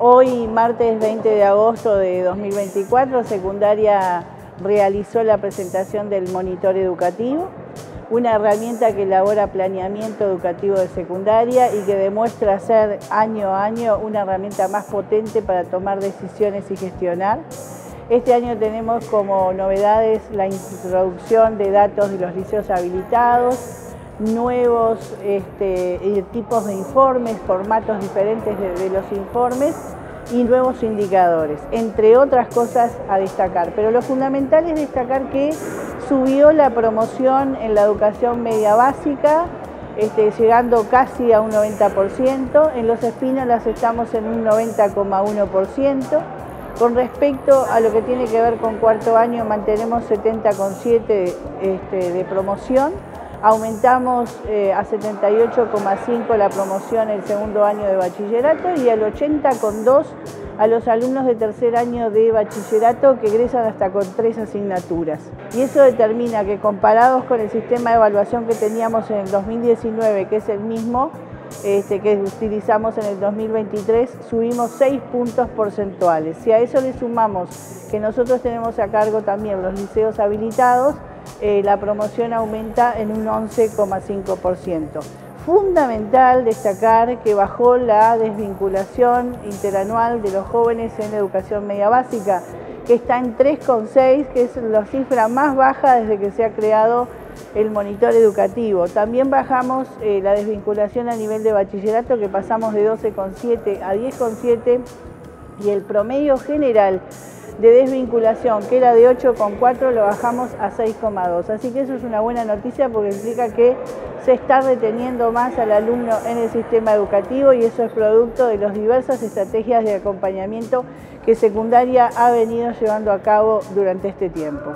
Hoy, martes 20 de agosto de 2024, secundaria realizó la presentación del monitor educativo, una herramienta que elabora planeamiento educativo de secundaria y que demuestra ser año a año una herramienta más potente para tomar decisiones y gestionar. Este año tenemos como novedades la introducción de datos de los liceos habilitados, nuevos este, tipos de informes, formatos diferentes de, los informes y nuevos indicadores, entre otras cosas a destacar. Pero lo fundamental es destacar que subió la promoción en la educación media básica, este, llegando casi a un 90%, en los espínolas estamos en un 90,1%, con respecto a lo que tiene que ver con cuarto año mantenemos 70,7% este, de promoción, Aumentamos eh, a 78,5 la promoción el segundo año de bachillerato y al 80,2 a los alumnos de tercer año de bachillerato que egresan hasta con tres asignaturas. Y eso determina que comparados con el sistema de evaluación que teníamos en el 2019, que es el mismo este, que utilizamos en el 2023, subimos 6 puntos porcentuales. Si a eso le sumamos que nosotros tenemos a cargo también los liceos habilitados, eh, la promoción aumenta en un 11,5%. Fundamental destacar que bajó la desvinculación interanual de los jóvenes en educación media básica, que está en 3,6, que es la cifra más baja desde que se ha creado el monitor educativo. También bajamos eh, la desvinculación a nivel de bachillerato, que pasamos de 12,7 a 10,7 y el promedio general de desvinculación, que era de 8,4, lo bajamos a 6,2. Así que eso es una buena noticia porque implica que se está reteniendo más al alumno en el sistema educativo y eso es producto de las diversas estrategias de acompañamiento que secundaria ha venido llevando a cabo durante este tiempo.